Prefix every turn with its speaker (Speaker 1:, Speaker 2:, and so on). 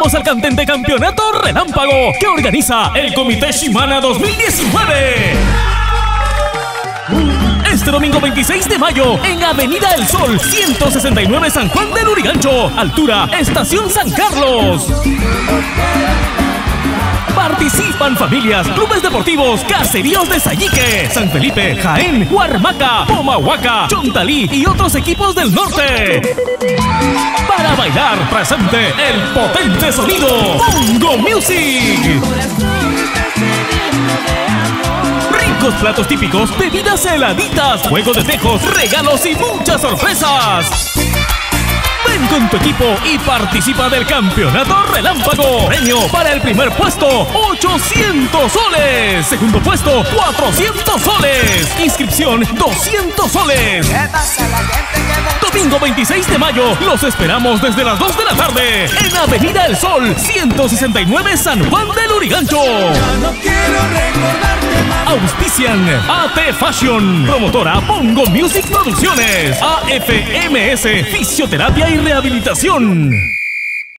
Speaker 1: Vamos al cantante campeonato relámpago que organiza el Comité Shimana 2019. Este domingo 26 de mayo, en Avenida El Sol, 169 San Juan del Urigancho, altura Estación San Carlos. Participan familias, clubes deportivos, caseríos de Sayique, San Felipe, Jaén, Huarmaca, Pomahuaca, Chontalí y otros equipos del norte. Bailar presente el potente sonido Bongo Music. Ricos platos típicos, bebidas heladitas, juegos de tejos, regalos y muchas sorpresas. Ven con tu equipo y participa del campeonato relámpago. Premio para el primer puesto, 800 soles. Segundo puesto, 400 soles. Inscripción, 200 soles. Domingo 26 de mayo, los esperamos desde las 2 de la tarde en Avenida El Sol, 169 San Juan del Urigancho.
Speaker 2: No quiero recordarte más.
Speaker 1: Auspician AT Fashion, promotora Pongo Music Producciones, AFMS, Fisioterapia y Rehabilitación.